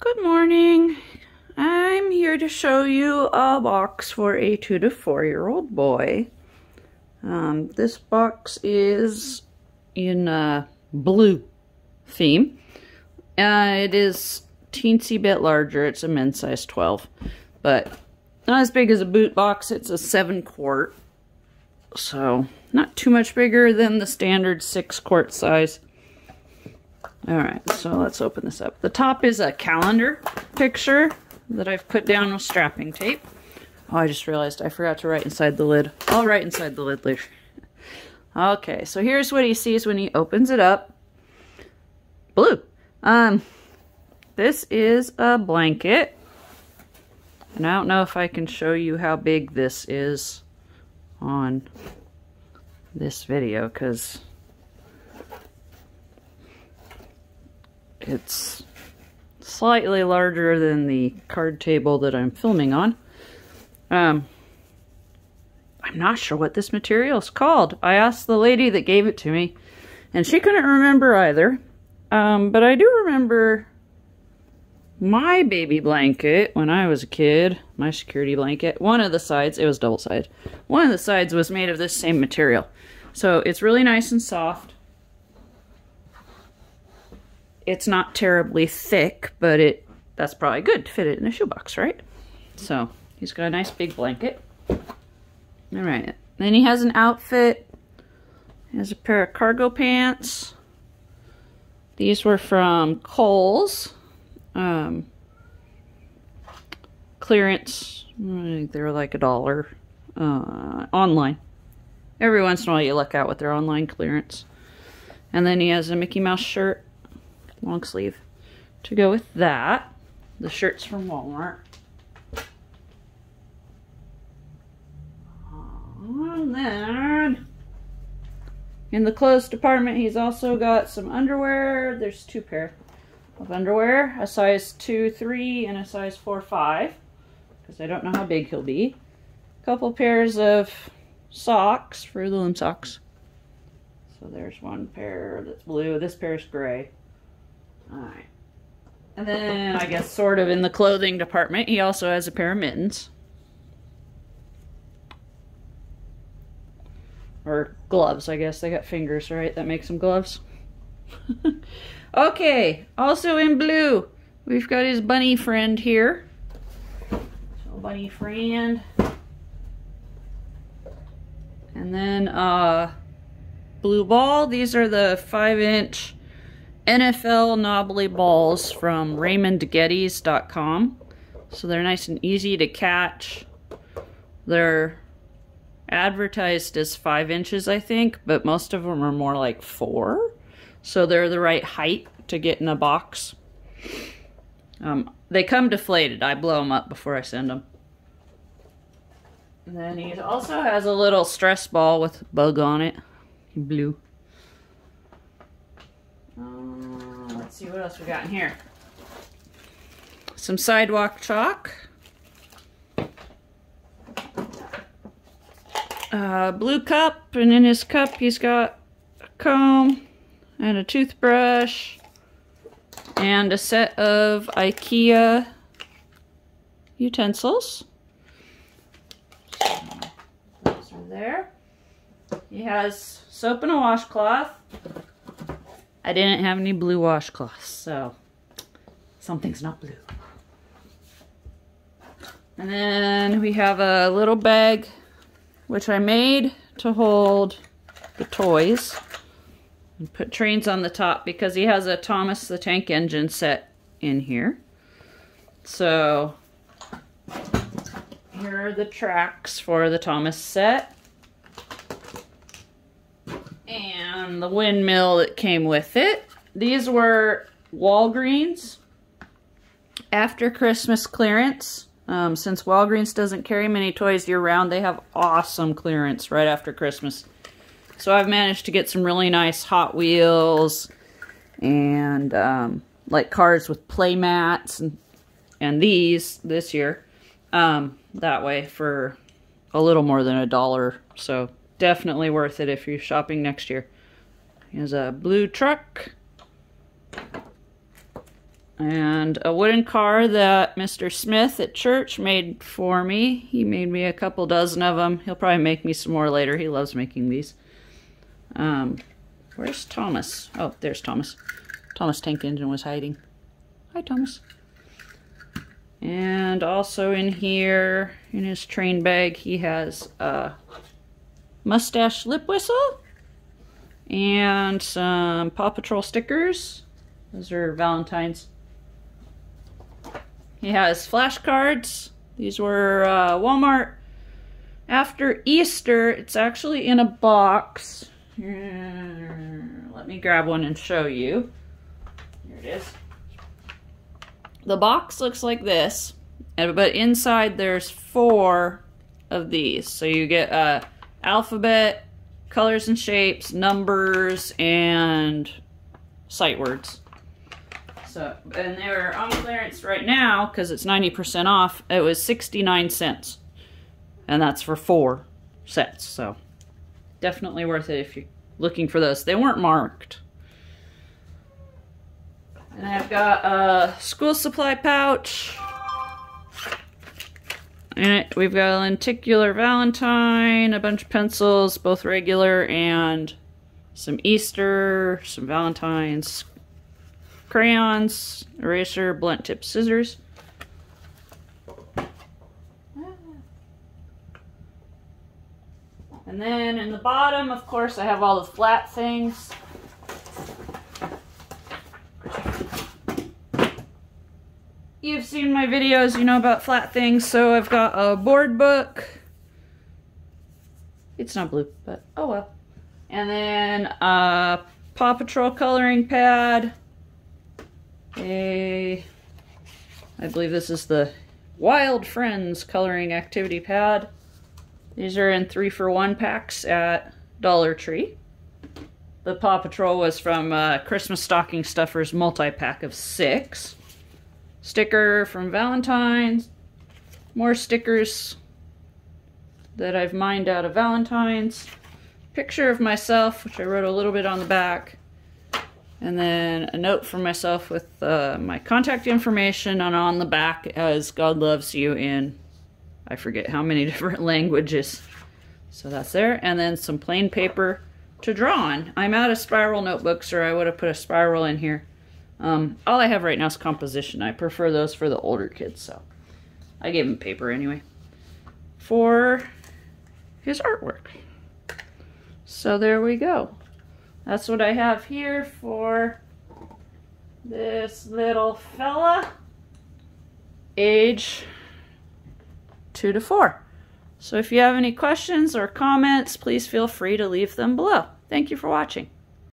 Good morning. I'm here to show you a box for a two to four year old boy. Um, this box is in a blue theme. Uh, it is teensy bit larger. It's a men's size 12, but not as big as a boot box. It's a seven quart, so not too much bigger than the standard six quart size. All right, so let's open this up. The top is a calendar picture that I've put down with strapping tape. Oh, I just realized I forgot to write inside the lid. I'll write inside the lid later. okay, so here's what he sees when he opens it up. Blue. Um, this is a blanket. And I don't know if I can show you how big this is on this video because It's slightly larger than the card table that I'm filming on. Um, I'm not sure what this material is called. I asked the lady that gave it to me, and she couldn't remember either. Um, but I do remember my baby blanket when I was a kid, my security blanket. One of the sides, it was double sided. One of the sides was made of this same material. So it's really nice and soft. It's not terribly thick, but it that's probably good to fit it in a shoebox, right? So he's got a nice big blanket. All right. Then he has an outfit. He has a pair of cargo pants. These were from Kohl's. Um, clearance. They were like a dollar uh, online. Every once in a while you look out with their online clearance. And then he has a Mickey Mouse shirt long sleeve to go with that. The shirt's from Walmart. And then in the clothes department, he's also got some underwear. There's two pair of underwear, a size 2, 3, and a size 4, 5, because I don't know how big he'll be. A couple pairs of socks, of the Loom socks. So there's one pair that's blue. This pair is gray. Alright. And then, I guess, sort of in the clothing department, he also has a pair of mittens. Or gloves, I guess. They got fingers, right? That makes them gloves. okay, also in blue, we've got his bunny friend here. So, bunny friend. And then, uh, blue ball. These are the 5-inch NFL knobbly balls from RaymondGeddes.com. So they're nice and easy to catch. They're advertised as five inches, I think, but most of them are more like four. So they're the right height to get in a box. Um, they come deflated. I blow them up before I send them. And then he also has a little stress ball with bug on it. Blue. Um, let's see what else we got in here. Some sidewalk chalk. Uh, blue cup, and in his cup he's got a comb and a toothbrush and a set of IKEA utensils. So, those are there. He has soap and a washcloth. I didn't have any blue washcloths, so something's not blue. And then we have a little bag, which I made to hold the toys. And put trains on the top because he has a Thomas the Tank Engine set in here. So here are the tracks for the Thomas set and the windmill that came with it. These were Walgreens after Christmas clearance. Um, since Walgreens doesn't carry many toys year-round, they have awesome clearance right after Christmas. So I've managed to get some really nice Hot Wheels and um, like cars with play mats and, and these this year um, that way for a little more than a dollar. So definitely worth it if you're shopping next year. Here's a blue truck. and a wooden car that Mr. Smith at church made for me. He made me a couple dozen of them. He'll probably make me some more later. He loves making these. Um, where's Thomas? Oh, there's Thomas. Thomas Tank Engine was hiding. Hi, Thomas. And also in here, in his train bag, he has a mustache lip whistle and some Paw Patrol stickers. Those are Valentine's. He has flashcards. These were uh, Walmart. After Easter, it's actually in a box. Let me grab one and show you. Here it is. The box looks like this, but inside there's four of these. So you get a alphabet, colors and shapes, numbers, and sight words. So, and they're on clearance right now because it's 90% off. It was 69 cents. And that's for four sets. So, definitely worth it if you're looking for those. They weren't marked. And I've got a school supply pouch. And we've got a lenticular Valentine, a bunch of pencils, both regular, and some Easter, some Valentines, crayons, eraser, blunt tip scissors. And then in the bottom, of course, I have all the flat things. You've seen my videos, you know about flat things, so I've got a board book. It's not blue, but oh well. And then a Paw Patrol coloring pad, a, I believe this is the Wild Friends coloring activity pad. These are in three for one packs at Dollar Tree. The Paw Patrol was from uh, Christmas Stocking Stuffers multi-pack of six. Sticker from Valentine's. More stickers that I've mined out of Valentine's. Picture of myself, which I wrote a little bit on the back and then a note for myself with uh, my contact information and on the back as God loves you in I forget how many different languages. So that's there. And then some plain paper to draw on. I'm out of spiral notebooks or I would have put a spiral in here. Um, all I have right now is composition. I prefer those for the older kids, so I gave him paper anyway. For his artwork. So there we go. That's what I have here for this little fella. Age two to four. So if you have any questions or comments, please feel free to leave them below. Thank you for watching.